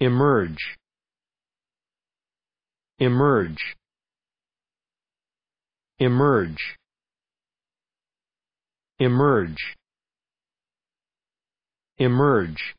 emerge. Emerge. Emerge. Emerge. Emerge.